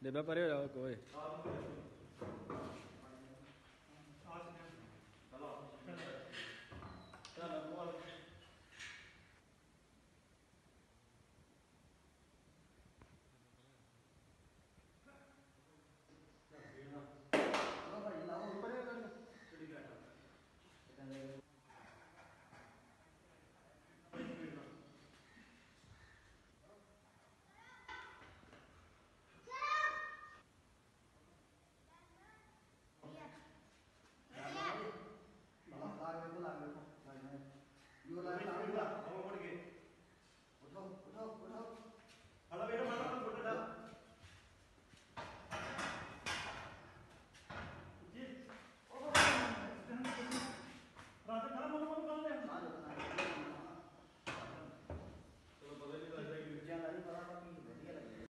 de me ha parido la boca, eh. You are